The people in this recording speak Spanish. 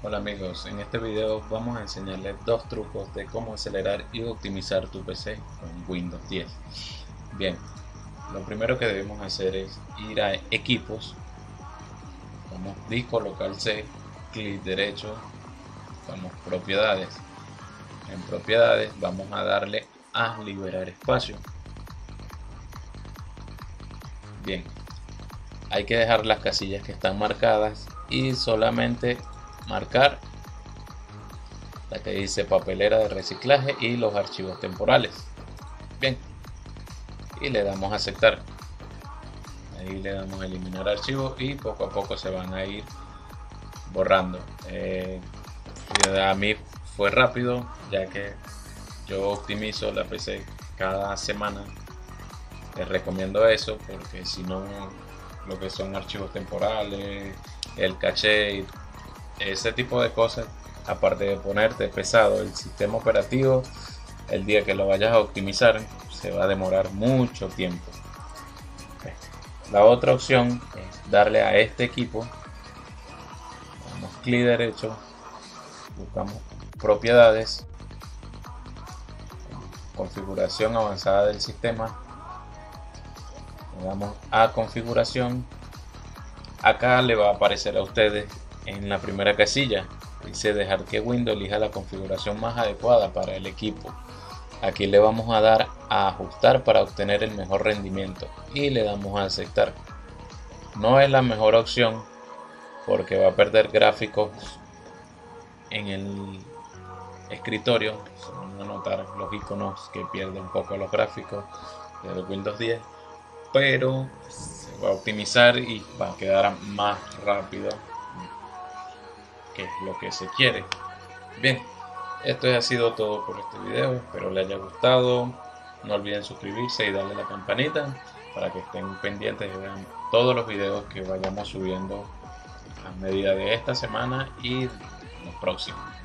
Hola amigos, en este video vamos a enseñarles dos trucos de cómo acelerar y optimizar tu PC con Windows 10. Bien, lo primero que debemos hacer es ir a equipos, vamos disco local C, clic derecho, vamos propiedades. En propiedades vamos a darle a liberar espacio. Bien, hay que dejar las casillas que están marcadas y solamente marcar la que dice papelera de reciclaje y los archivos temporales. Bien y le damos a aceptar. Ahí le damos a eliminar archivos y poco a poco se van a ir borrando. Eh, a mí fue rápido ya que yo optimizo la PC cada semana. Les recomiendo eso porque si no lo que son archivos temporales el caché ese tipo de cosas, aparte de ponerte pesado el sistema operativo, el día que lo vayas a optimizar se va a demorar mucho tiempo. La otra opción es darle a este equipo, damos clic derecho, buscamos propiedades, configuración avanzada del sistema, le damos a configuración, acá le va a aparecer a ustedes en la primera casilla dice dejar que Windows elija la configuración más adecuada para el equipo. Aquí le vamos a dar a ajustar para obtener el mejor rendimiento y le damos a aceptar. No es la mejor opción porque va a perder gráficos en el escritorio. Se van a notar los iconos que pierde un poco los gráficos de Windows 10, pero se va a optimizar y va a quedar más rápido es lo que se quiere. Bien, esto ha sido todo por este video, espero les haya gustado. No olviden suscribirse y darle la campanita para que estén pendientes y vean todos los videos que vayamos subiendo a medida de esta semana y los próximos.